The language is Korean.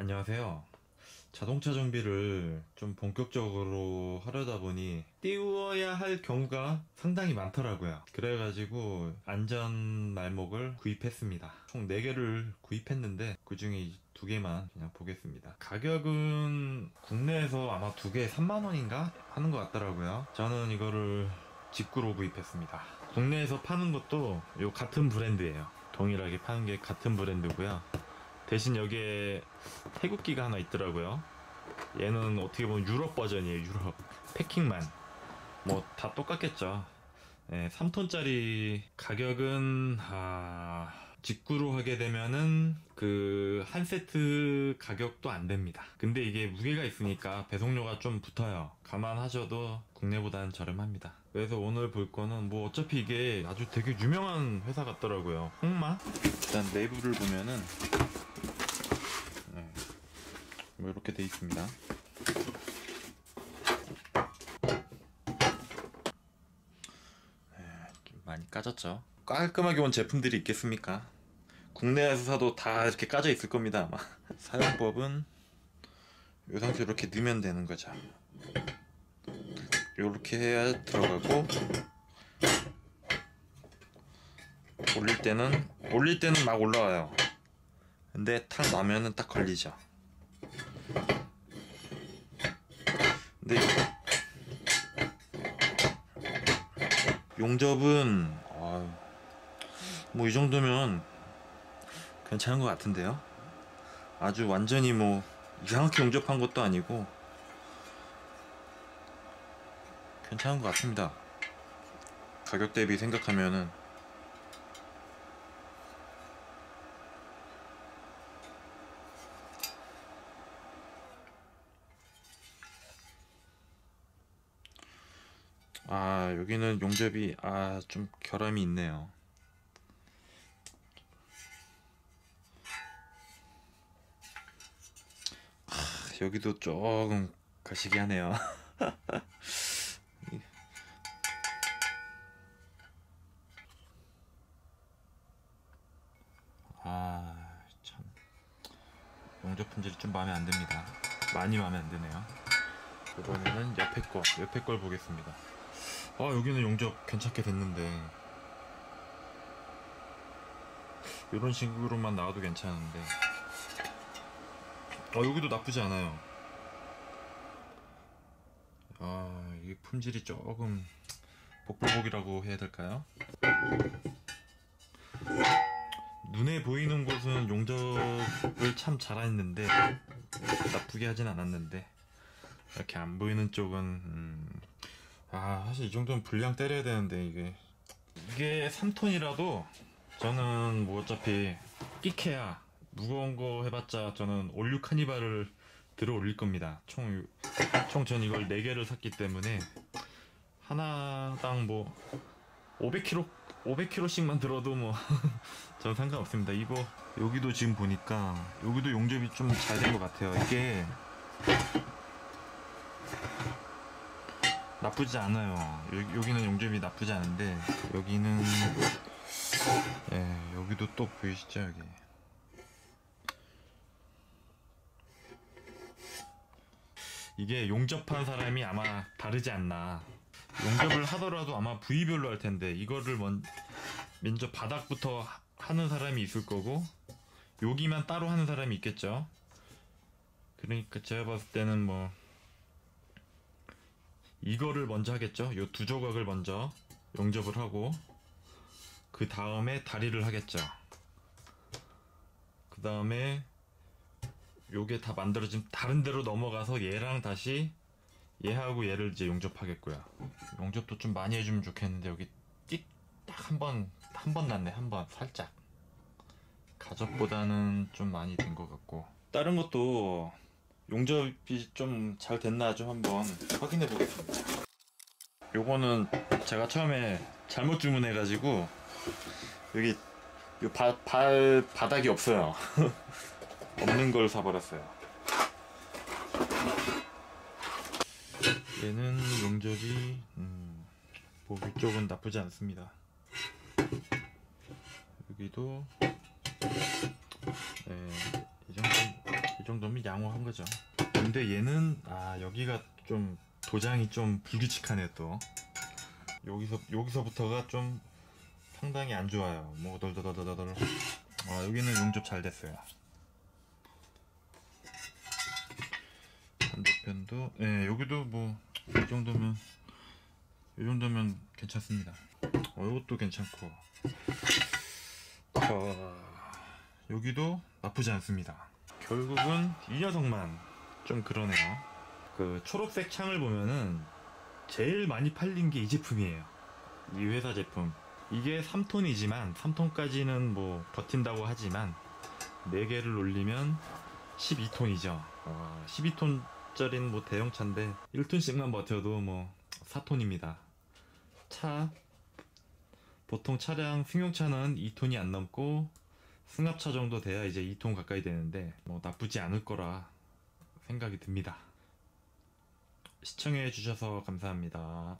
안녕하세요. 자동차 정비를 좀 본격적으로 하려다 보니 띄워야 할 경우가 상당히 많더라고요. 그래가지고 안전 말목을 구입했습니다. 총 4개를 구입했는데 그 중에 2개만 그냥 보겠습니다. 가격은 국내에서 아마 2개에 3만원인가 하는 것 같더라고요. 저는 이거를 직구로 구입했습니다. 국내에서 파는 것도 요 같은 브랜드예요. 동일하게 파는 게 같은 브랜드고요. 대신 여기에 태극기가 하나 있더라고요. 얘는 어떻게 보면 유럽 버전이에요. 유럽 패킹만 뭐 다 똑같겠죠. 네, 3톤짜리 가격은 아, 직구로 하게 되면은 그 한 세트 가격도 안 됩니다. 근데 이게 무게가 있으니까 배송료가 좀 붙어요. 감안하셔도 국내보다는 저렴합니다. 그래서 오늘 볼 거는 뭐 어차피 이게 아주 되게 유명한 회사 같더라고요. 홍마? 일단 내부를 보면은 네, 뭐 이렇게 돼 있습니다. 네, 좀 많이 까졌죠. 깔끔하게 온 제품들이 있겠습니까? 국내에서 사도 다 이렇게 까져 있을 겁니다 아마 사용법은 이 상태로 이렇게 넣으면 되는 거죠 이렇게 해야 들어가고 올릴 때는 올릴 때는 막 올라와요 근데 탁 나면은 딱 걸리죠 근데 용접은 뭐이 정도면 괜찮은 것 같은데요? 아주 완전히 뭐 이상하게 용접한 것도 아니고 괜찮은 것 같습니다. 가격 대비 생각하면은 아 여기는 용접이 아 좀 결함이 있네요. 여기도 조금 거시기 하네요. 아참. 용접 품질이 좀 마음에 안 듭니다. 많이 마음에 안 드네요. 이번에는 옆에 거 옆에 걸 보겠습니다 아 여기는 용접 괜찮게 됐는데. 이런 식으로만 나와도 괜찮은데. 어 여기도 나쁘지 않아요. 아 이게 품질이 조금 복불복이라고 해야 될까요? 눈에 보이는 곳은 용접을 참 잘했는데 나쁘게 하진 않았는데 이렇게 안 보이는 쪽은 음, 아 사실 이 정도면 불량 때려야 되는데 이게 이게 3톤이라도 저는 뭐 어차피 끼케야 무거운 거 해봤자 저는 올류 카니발을 들어 올릴 겁니다. 총, 총 전 이걸 4개를 샀기 때문에 하나당 뭐 500kg, 500kg씩만 들어도 뭐 전 상관없습니다. 이거 여기도 지금 보니까 여기도 용접이 좀 잘 된 것 같아요. 이게 나쁘지 않아요. 여, 여기는 용접이 나쁘지 않은데 여기는 예, 여기도 또 보이시죠 여기? 이게 용접한 사람이 아마 다르지 않나. 용접을 하더라도 아마 부위별로 할 텐데 이거를 먼, 먼저 바닥부터 하는 사람이 있을 거고 여기만 따로 하는 사람이 있겠죠? 그러니까 제가 봤을 때는 뭐 이거를 먼저 하겠죠? 요 두 조각을 먼저 용접을 하고 그 다음에 다리를 하겠죠. 그 다음에 요게 다 만들어진 다른 데로 넘어가서 얘랑 다시 얘하고 얘를 이제 용접하겠고요. 용접도 좀 많이 해주면 좋겠는데 여기 띡 딱 한 번 한 번 났네 한 번 살짝. 가접보다는 좀 많이 된 것 같고. 다른 것도 용접이 좀 잘 됐나 좀 한번 확인해 보겠습니다. 요거는 제가 처음에 잘못 주문해 가지고 여기 요 바, 발 바닥이 없어요. 없는 걸 사버렸어요. 얘는 용접이 음, 뭐 위쪽은 나쁘지 않습니다. 여기도 이 거죠. 근데 얘는 아 여기가 좀 도장이 좀 불규칙하네 또. 여기서 여기서부터가 좀 상당히 안 좋아요. 뭐 덜덜덜덜덜. 아 여기는 용접 잘 됐어요. 반대편도 예 여기도 뭐 이 정도면 이 정도면 괜찮습니다. 어 이것도 괜찮고. 자 여기도 나쁘지 않습니다. 결국은 이 녀석만 좀 그러네요. 그 초록색 창을 보면은 제일 많이 팔린 게 이 제품이에요. 이 회사 제품. 이게 3톤이지만 3톤까지는 뭐 버틴다고 하지만 4개를 올리면 12톤이죠. 12톤짜리는 뭐 대형차인데 1톤씩만 버텨도 뭐 4톤입니다. 차 보통 차량 승용차는 2톤이 안 넘고 승합차 정도 돼야 이제 2톤 가까이 되는데 뭐 나쁘지 않을 거라 생각이 듭니다. 시청해 주셔서 감사합니다.